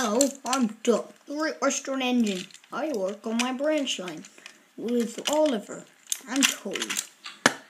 Hello, I'm Doug, the Great Western Engine. I work on my branch line with Oliver I'm told